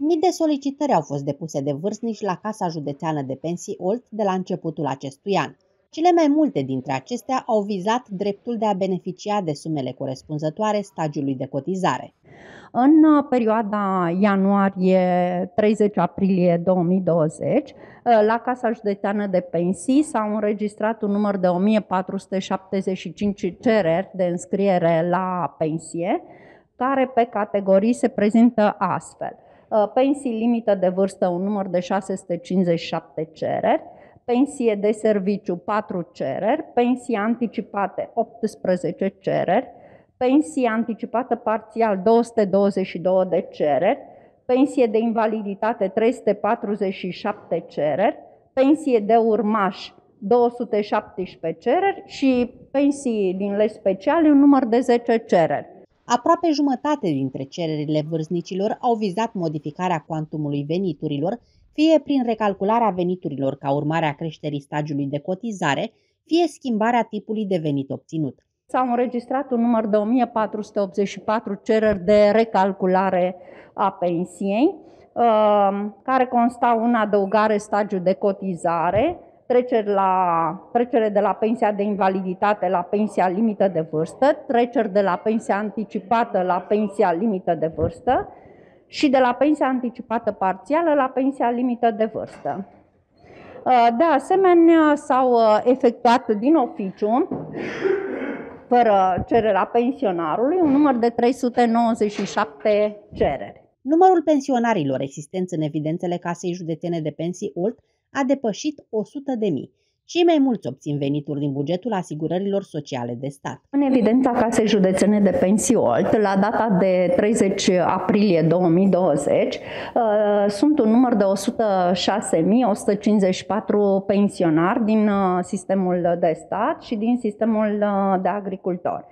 Mii de solicitări au fost depuse de vârstnici la Casa Județeană de Pensii Olt de la începutul acestui an. Cele mai multe dintre acestea au vizat dreptul de a beneficia de sumele corespunzătoare stagiului de cotizare. În perioada ianuarie-30 aprilie 2020, la Casa Județeană de Pensii s-au înregistrat un număr de 1475 cereri de înscriere la pensie, care pe categorii se prezintă astfel. Pensii limită de vârstă, un număr de 657 cereri, pensie de serviciu 4 cereri, pensii anticipate 18 cereri, pensie anticipată parțial 222 de cereri, pensie de invaliditate 347 cereri, pensie de urmaș 217 cereri. Și pensii din legi speciale un număr de 10 cereri. Aproape jumătate dintre cererile vârstnicilor au vizat modificarea cuantumului veniturilor fie prin recalcularea veniturilor ca urmare a creșterii stagiului de cotizare, fie schimbarea tipului de venit obținut. S-au înregistrat un număr de 1484 cereri de recalculare a pensiei, uh, care constau în adăugare stagiu de cotizare, trecere, la, trecere de la pensia de invaliditate la pensia limită de vârstă, trecere de la pensia anticipată la pensia limită de vârstă, și de la pensia anticipată parțială la pensia limită de vârstă. Uh, de asemenea, s-au uh, efectuat din oficiu, fără cererea pensionarului, un număr de 397 cereri. Numărul pensionarilor existenți în evidențele Casei Județene de Pensii ULT a depășit 100 de mii cei mai mulți obțin venituri din bugetul asigurărilor sociale de stat. În evidența Casei Județene de Pensiolt, la data de 30 aprilie 2020, uh, sunt un număr de 106.154 pensionari din uh, sistemul de stat și din sistemul uh, de agricultori.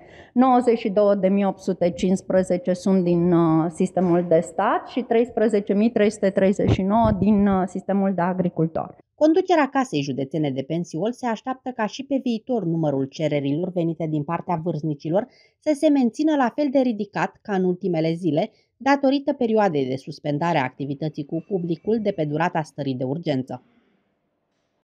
92.815 sunt din sistemul de stat și 13.339 din sistemul de agricultori. Conducerea Casei Județene de Pensiol se așteaptă ca și pe viitor numărul cererilor venite din partea vârstnicilor să se mențină la fel de ridicat ca în ultimele zile, datorită perioadei de suspendare a activității cu publicul de pe durata stării de urgență.